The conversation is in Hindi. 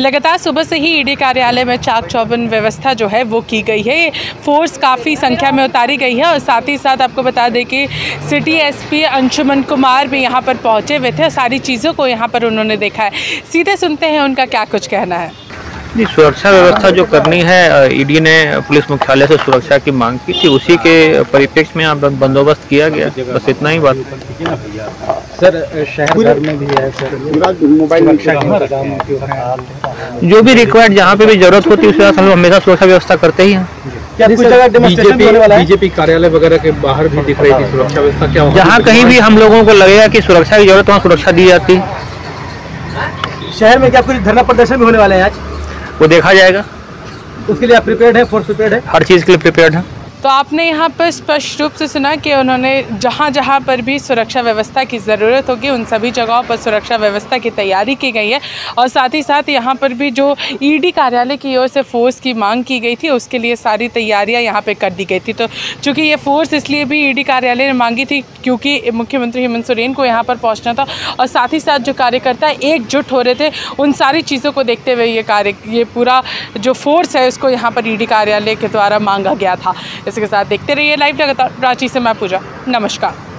लगातार सुबह से ही ईडी कार्यालय में चाक चौबन व्यवस्था जो है वो की गई है। फोर्स काफ़ी संख्या में उतारी गई है और साथ ही साथ आपको बता दें कि सिटी एसपी अंशुमन कुमार भी यहाँ पर पहुँचे हुए थे और सारी चीज़ों को यहाँ पर उन्होंने देखा है। सीधे सुनते हैं उनका क्या कुछ कहना है। जी, सुरक्षा व्यवस्था जो करनी है ईडी ने पुलिस मुख्यालय से सुरक्षा की मांग की थी, उसी के परिप्रेक्ष्य में यहाँ बंदोबस्त किया गया। बस इतना ही बात। सर शहर भर में भी है सर। मोबाइल सुरक्षा के इंतज़ाम क्यों हैं। जो भी रिक्वायर्ड जहाँ पे भी ज़रूरत होती है उस वक्त हम हमेशा सुरक्षा व्यवस्था करते ही हैं। क्या कुछ जगह डेमोन्स्ट्रेशन भी होने वाला है? बीजेपी कार्यालय वगैरह के बाहर भी दिख रही थी सुरक्षा व्यवस्था क्या जहाँ कहीं भी हम लोगों को लगेगा कि सुरक्षा की ज़रूरत वहाँ सुरक्षा दी जाती। शहर में क्या कुछ धरना प्रदर्शन भी होने वाले हैं आज? वो देखा जाएगा। उसके लिए आप प्रिपेयर्ड है फोर्स प्रिपेयर्ड है? हर चीज़ के लिए प्रिपेयर्ड है। तो आपने यहाँ पर स्पष्ट रूप से सुना कि उन्होंने जहाँ जहाँ पर भी सुरक्षा व्यवस्था की ज़रूरत होगी, उन सभी जगहों पर सुरक्षा व्यवस्था की तैयारी की गई है। और साथ ही साथ यहाँ पर भी जो ईडी कार्यालय की ओर से फोर्स की मांग की गई थी, उसके लिए सारी तैयारियाँ यहाँ पे कर दी गई थी। तो चूँकि ये फोर्स इसलिए भी ईडी कार्यालय ने मांगी थी, क्योंकि मुख्यमंत्री हेमंत सोरेन को यहाँ पर पहुँचना था और साथ ही साथ जो कार्यकर्ता एकजुट हो रहे थे, उन सारी चीज़ों को देखते हुए ये कार्य, ये पूरा जो फोर्स है, उसको यहाँ पर ईडी कार्यालय के द्वारा मांगा गया था। के साथ देखते रहिए। लाइव लगातार रांची से मैं पूजा। नमस्कार।